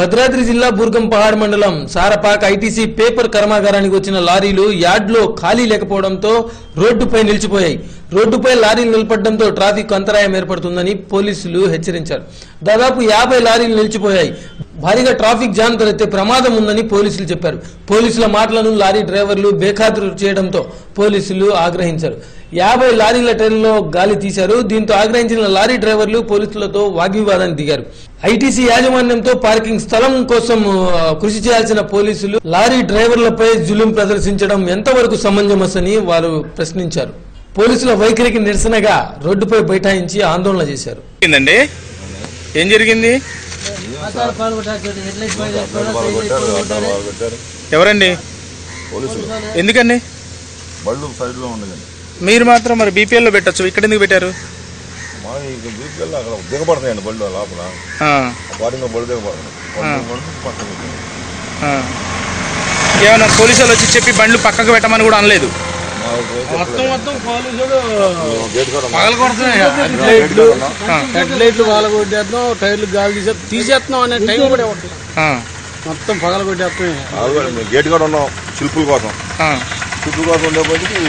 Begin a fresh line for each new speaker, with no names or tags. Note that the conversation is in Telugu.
భద్రాద్రి జిల్లా బుర్గం పహాడ్ మండలం సారపాక్ ఐటీసీ పేపర్ కర్మాగారానికి వచ్చిన లారీలు యార్డ్లో ఖాళీ లేకపోవడంతో రోడ్డుపై నిలిచిపోయాయి. రోడ్డుపై లారీలు నిలబడడంతో ట్రాఫిక్ అంతరాయం ఏర్పడుతుందని పోలీసులు హెచ్చరించారు. దాదాపు యాభై లారీలు నిలిచిపోయాయి. భారీగా ట్రాఫిక్ జామ్ తలెత్తే ప్రమాదం ఉందని పోలీసులు చెప్పారు. పోలీసుల మాటలను లారీ డ్రైవర్లు బేఖాతరు చేయడంతో పోలీసులు ఆగ్రహించారు. యాభై లారీల ట్రైన్లో గాలి తీశారు. దీంతో ఆగ్రహించిన లారీ డ్రైవర్లు పోలీసులతో వాగ్వివాదానికి దిగారు. ఐటీసీ యాజమాన్యంతో పార్కింగ్ స్థలం కోసం కృషి చేయాల్సిన పోలీసులు లారీ డ్రైవర్లపై జులుం ప్రదర్శించడం ఎంతవరకు సమంజమసని వారు ప్రశ్నించారు. పోలీసుల వైఖరికి నిరసనగా రోడ్డుపై బైఠాయించి ఆందోళన చేశారు.
ఏం జరిగింది? ఎవరండి?
పోలీసులు.
ఎందుకండి?
బళ్ళు సైడ్లో ఉండదండి
మీరు మాత్రం మరి బీపీఎల్లో పెట్టచ్చు. ఇక్కడ ఎందుకు పెట్టారు?
బీపీఎల్ అక్కడ దిగబడతాయండి బళ్ళు లోపల.
ఆ,
వాటిలో బళ్ళు దిగబడతాయి.
ఏమన్నా పోలీసు వాళ్ళు వచ్చి చెప్పి బండ్లు పక్కకు పెట్టమని కూడా అనలేదు?
మొత్తం మొత్తం. హెడ్ లైట్లు పగల కొట్టేస్తున్నాం టైర్లు గాలి తీసే తీసేస్తున్నాం అనే టైం కూడా ఇవ్వట్లేదు. మొత్తం పగల కొట్టేస్తున్నాయి
గేట్ కాడ ఉన్నాం శిల్పుల కోసం. శిల్పుల కోసం ఉండేప్పటికి